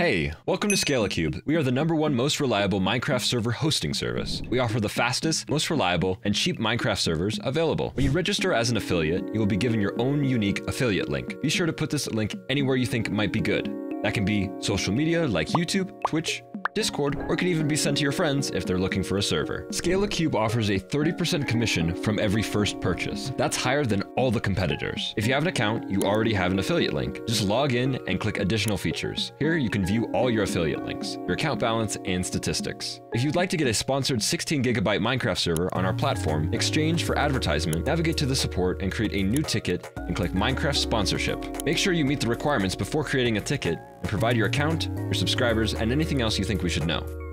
Hey, welcome to ScalaCube. We are the number one most reliable Minecraft server hosting service. We offer the fastest, most reliable, and cheap Minecraft servers available. When you register as an affiliate, you will be given your own unique affiliate link. Be sure to put this link anywhere you think might be good. That can be social media like YouTube, Twitch, Discord, or can even be sent to your friends if they're looking for a server. ScalaCube offers a 30% commission from every first purchase. That's higher than all the competitors. If you have an account, you already have an affiliate link. Just log in and click additional features. Here you can view all your affiliate links, your account balance, and statistics. If you'd like to get a sponsored 16 gigabyte Minecraft server on our platform, exchange for advertisement, navigate to the support and create a new ticket and click Minecraft sponsorship. Make sure you meet the requirements before creating a ticket and provide your account, your subscribers, and anything else you think we should know.